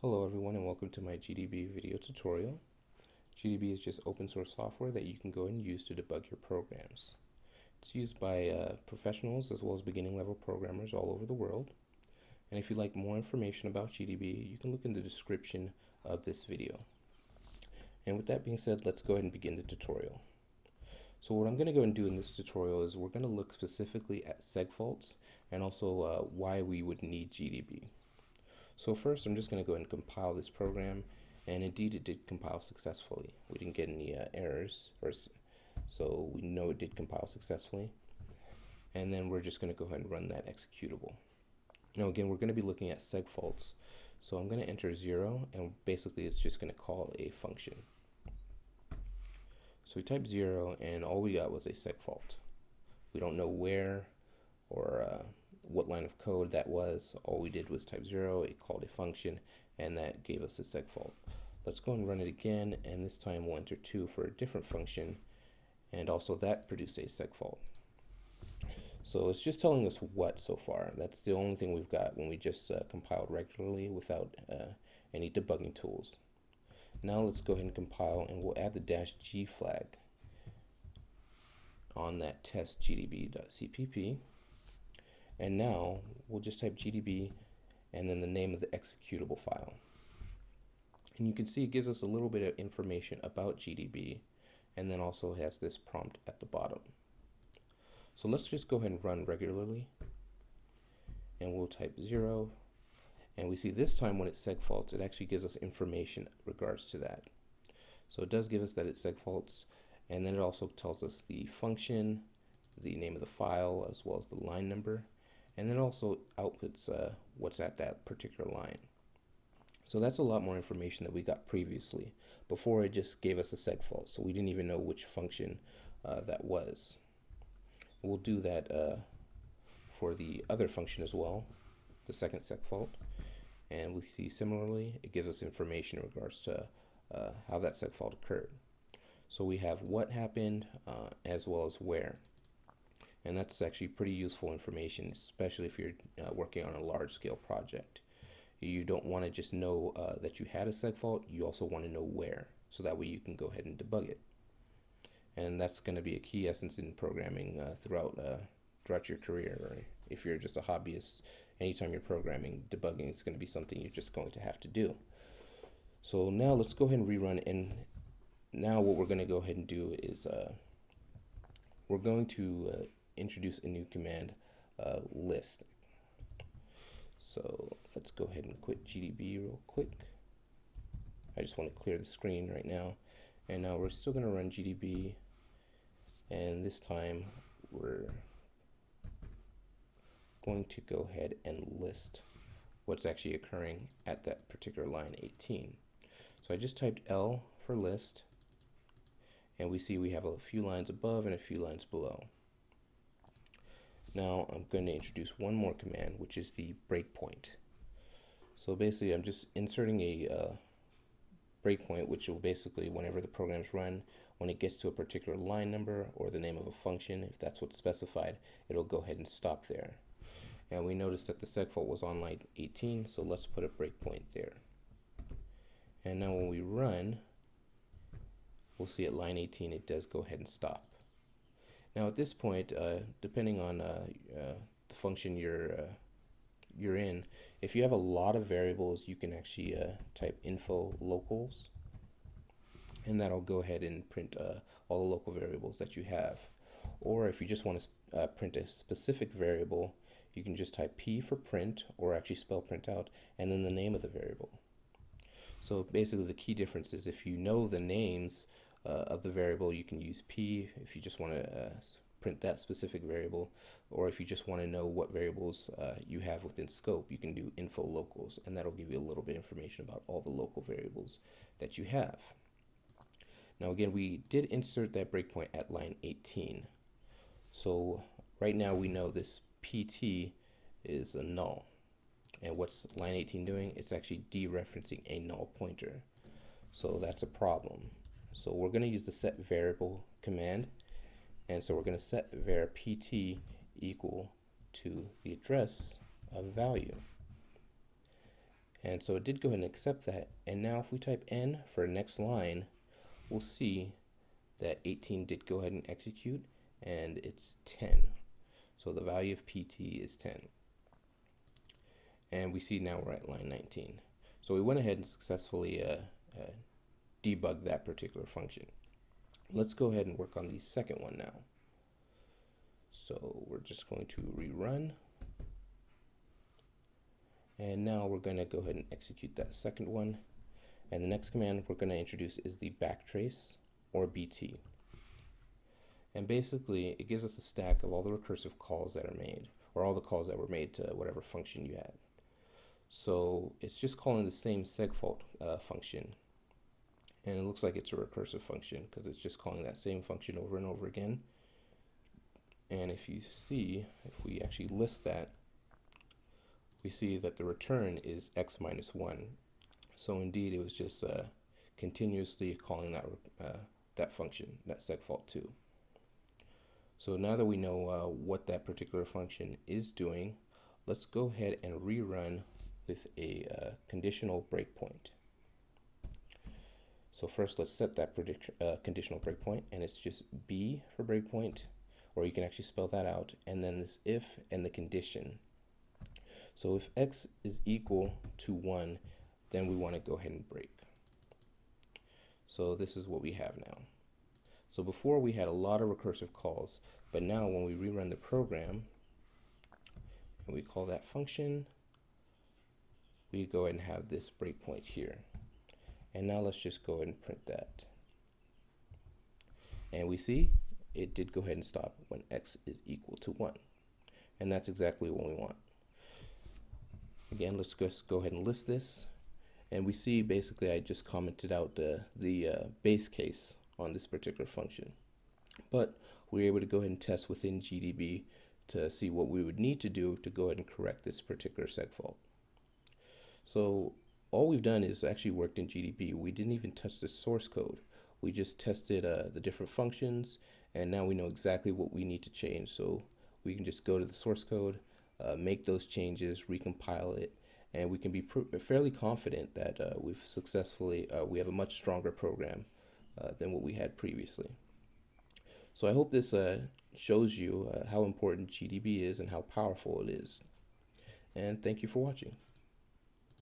Hello everyone and welcome to my GDB video tutorial. GDB is just open source software that you can go and use to debug your programs. It's used by uh, professionals as well as beginning level programmers all over the world. And if you'd like more information about GDB, you can look in the description of this video. And with that being said, let's go ahead and begin the tutorial. So what I'm going to go and do in this tutorial is we're going to look specifically at segfaults and also uh, why we would need GDB. So first I'm just going to go and compile this program and indeed it did compile successfully. We didn't get any uh, errors or so we know it did compile successfully and then we're just going to go ahead and run that executable. Now again we're going to be looking at segfaults so I'm going to enter 0 and basically it's just going to call a function. So we type 0 and all we got was a segfault. We don't know where or uh, what line of code that was. All we did was type 0, it called a function, and that gave us a segfault. Let's go and run it again, and this time we'll enter 2 for a different function, and also that produced a segfault. So it's just telling us what so far. That's the only thing we've got when we just uh, compiled regularly without uh, any debugging tools. Now let's go ahead and compile and we'll add the dash G flag on that test gdb.cpp. And now we'll just type GDB and then the name of the executable file. And you can see it gives us a little bit of information about GDB and then also has this prompt at the bottom. So let's just go ahead and run regularly and we'll type 0 and we see this time when it's segfaults it actually gives us information regards to that. So it does give us that it's segfaults and then it also tells us the function, the name of the file as well as the line number and then also outputs uh, what's at that particular line. So that's a lot more information that we got previously. Before it just gave us a seg fault, so we didn't even know which function uh, that was. We'll do that uh, for the other function as well, the second seg fault. And we see similarly, it gives us information in regards to uh, how that seg fault occurred. So we have what happened uh, as well as where and that's actually pretty useful information, especially if you're uh, working on a large scale project. You don't want to just know uh, that you had a seg fault, you also want to know where, so that way you can go ahead and debug it. And that's going to be a key essence in programming uh, throughout uh, throughout your career. If you're just a hobbyist, anytime you're programming, debugging is going to be something you're just going to have to do. So now let's go ahead and rerun. And now what we're going to go ahead and do is uh, we're going to uh, introduce a new command uh, list. So let's go ahead and quit GDB real quick. I just want to clear the screen right now. And now we're still going to run GDB. And this time we're going to go ahead and list what's actually occurring at that particular line 18. So I just typed L for list. And we see we have a few lines above and a few lines below. Now I'm going to introduce one more command, which is the breakpoint. So basically I'm just inserting a uh, breakpoint, which will basically, whenever the programs run, when it gets to a particular line number or the name of a function, if that's what's specified, it'll go ahead and stop there. And we notice that the segfault was on line 18, so let's put a breakpoint there. And now when we run, we'll see at line 18 it does go ahead and stop. Now at this point, uh, depending on uh, uh, the function you're uh, you're in, if you have a lot of variables, you can actually uh, type info locals, and that'll go ahead and print uh, all the local variables that you have. Or if you just want to print a specific variable, you can just type p for print, or actually spell print out, and then the name of the variable. So basically the key difference is if you know the names uh, of the variable, you can use p if you just want to uh, print that specific variable, or if you just want to know what variables uh, you have within scope, you can do info locals, and that'll give you a little bit of information about all the local variables that you have. Now again, we did insert that breakpoint at line 18. So right now we know this PT is a null. And what's line 18 doing? It's actually dereferencing a null pointer. So that's a problem. So we're going to use the set variable command. And so we're going to set var pt equal to the address of value. And so it did go ahead and accept that. And now if we type N for next line, we'll see that 18 did go ahead and execute and it's 10. So the value of PT is 10. And we see now we're at line 19. So we went ahead and successfully uh, uh, debugged that particular function. Let's go ahead and work on the second one now. So we're just going to rerun. And now we're going to go ahead and execute that second one. And the next command we're going to introduce is the backtrace or BT. And basically, it gives us a stack of all the recursive calls that are made, or all the calls that were made to whatever function you had. So it's just calling the same segfault uh, function. And it looks like it's a recursive function because it's just calling that same function over and over again. And if you see, if we actually list that, we see that the return is x minus 1. So indeed, it was just uh, continuously calling that, uh, that function, that segfault2. So now that we know uh, what that particular function is doing, let's go ahead and rerun with a uh, conditional breakpoint. So first let's set that predict uh, conditional breakpoint and it's just B for breakpoint or you can actually spell that out and then this if and the condition. So if x is equal to 1 then we want to go ahead and break. So this is what we have now. So before we had a lot of recursive calls, but now when we rerun the program, and we call that function, we go ahead and have this breakpoint here. And now let's just go ahead and print that. And we see it did go ahead and stop when x is equal to 1. And that's exactly what we want. Again, let's just go ahead and list this. And we see basically I just commented out uh, the uh, base case on this particular function. But we are able to go ahead and test within GDB to see what we would need to do to go ahead and correct this particular segfault. So all we've done is actually worked in GDB. We didn't even touch the source code. We just tested uh, the different functions and now we know exactly what we need to change. So we can just go to the source code, uh, make those changes, recompile it, and we can be fairly confident that uh, we've successfully, uh, we have a much stronger program uh, than what we had previously. So I hope this uh, shows you how important GDB is and how powerful it is. And thank you for watching.